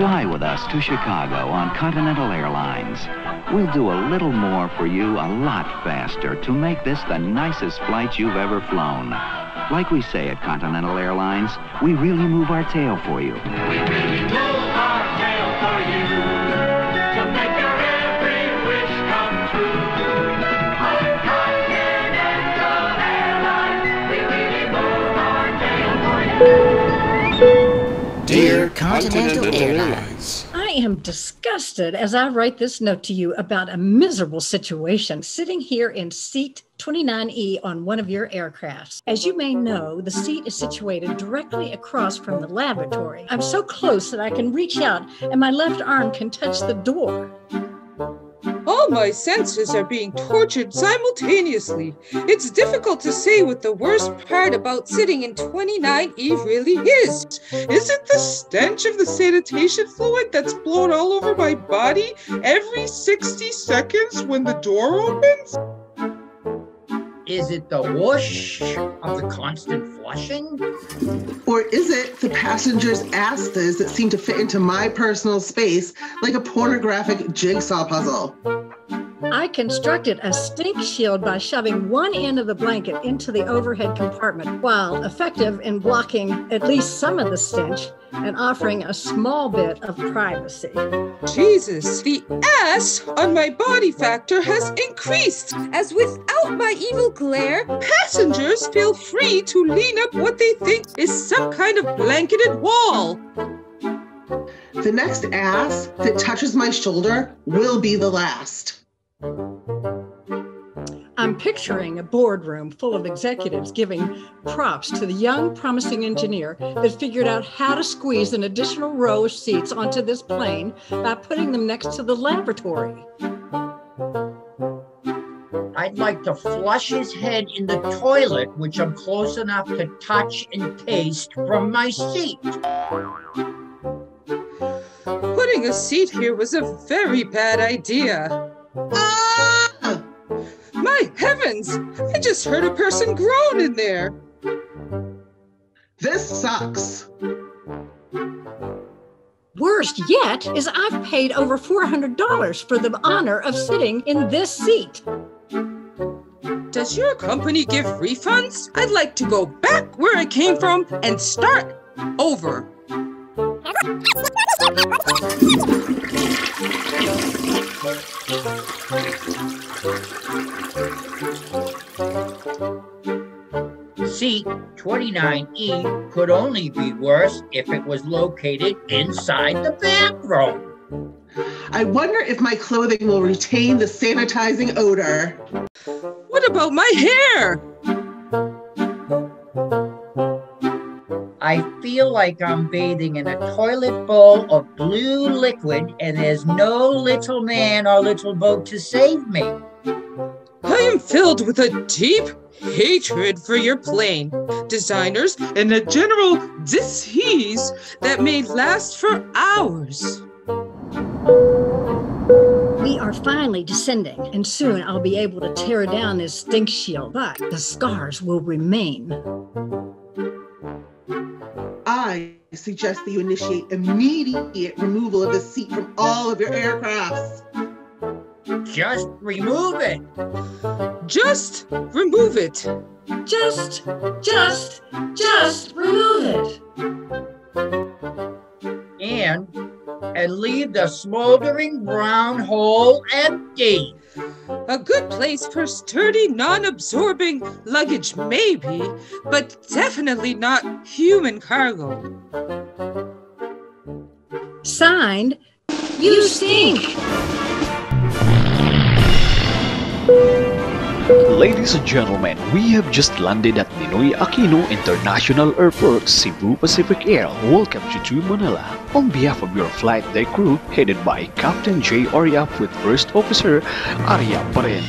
Fly with us to Chicago on Continental Airlines. We'll do a little more for you a lot faster to make this the nicest flight you've ever flown. Like we say at Continental Airlines, we really move our tail for you. Dear Continental Airlines. I am disgusted as I write this note to you about a miserable situation sitting here in seat 29E on one of your aircrafts. As you may know, the seat is situated directly across from the lavatory. I'm so close that I can reach out and my left arm can touch the door. All my senses are being tortured simultaneously. It's difficult to say what the worst part about sitting in 29E really is. Is it the stench of the sanitation fluid that's blown all over my body every 60 seconds when the door opens? Is it the whoosh of the constant Or is it the passengers' asses that seem to fit into my personal space like a pornographic jigsaw puzzle? I constructed a stink shield by shoving one end of the blanket into the overhead compartment, while effective in blocking at least some of the stench and offering a small bit of privacy. Jesus, the S on my body factor has increased, as without my evil glare, passengers feel free to lean up what they think is some kind of blanketed wall. The next ass that touches my shoulder will be the last. I'm picturing a boardroom full of executives giving props to the young, promising engineer that figured out how to squeeze an additional row of seats onto this plane by putting them next to the lavatory. I'd like to flush his head in the toilet, which I'm close enough to touch and taste from my seat. Putting a seat here was a very bad idea. My heavens! I just heard a person groan in there. This sucks. Worst yet is I've paid over $400 for the honor of sitting in this seat. Does your company give refunds? I'd like to go back where I came from and start over. Seat 29E could only be worse if it was located inside the bathroom. I wonder if my clothing will retain the sanitizing odor. What about my hair? I feel like I'm bathing in a toilet bowl of blue liquid and there's no little man or little boat to save me. I am filled with a deep hatred for your plane, designers, and a general disease that may last for hours. We are finally descending, and soon I'll be able to tear down this stink shield, but the scars will remain. I suggest that you initiate immediate removal of the seat from all of your aircrafts. Just remove it. Just remove it. Just, just, just remove it. And and leave the smoldering brown hole empty. A good place for sturdy, non absorbing luggage, maybe, but definitely not human cargo. Signed, You Stink. Ladies and gentlemen, we have just landed at Ninoy Aquino International Airport, Cebu Pacific Air. Welcome to Two Manila. On behalf of your flight day crew, headed by Captain J. Ariap with First Officer Ariap Paren.